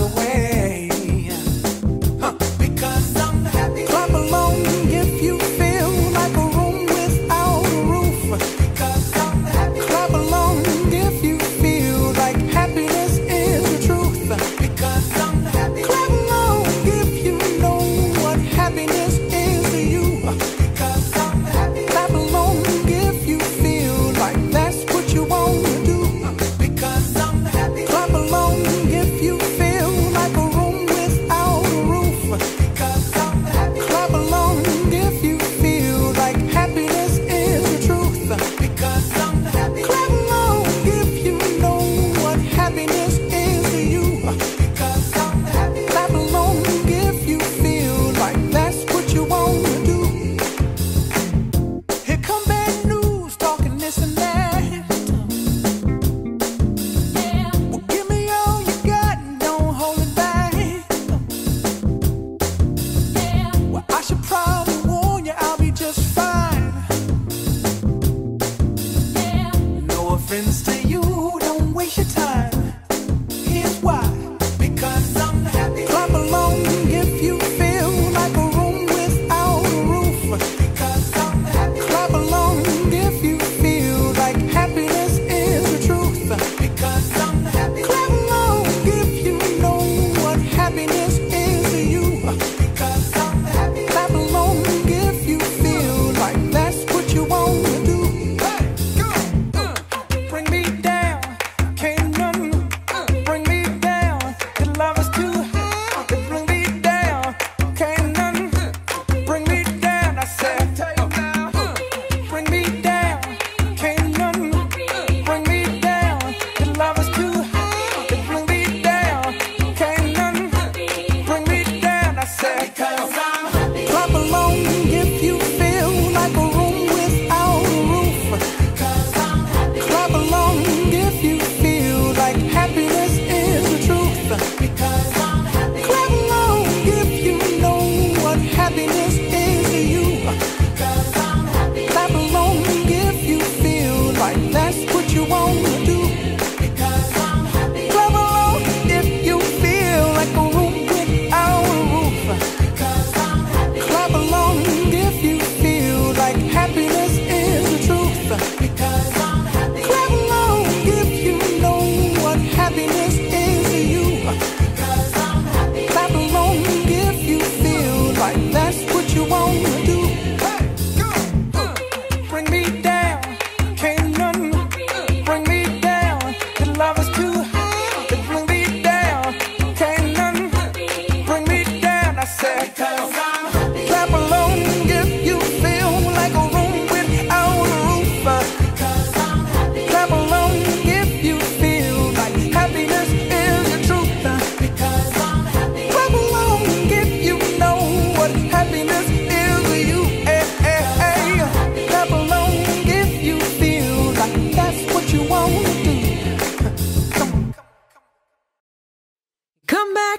the way.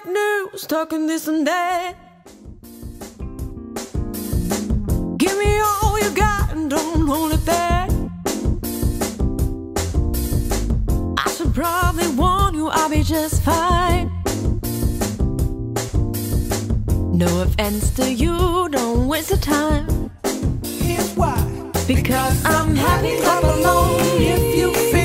fake news, talking this and that. Give me all you got and don't hold it back. I should probably warn you, I'll be just fine. No offense to you, don't waste your time. Here's why. Because, because I'm happy, clap alone. if you feel.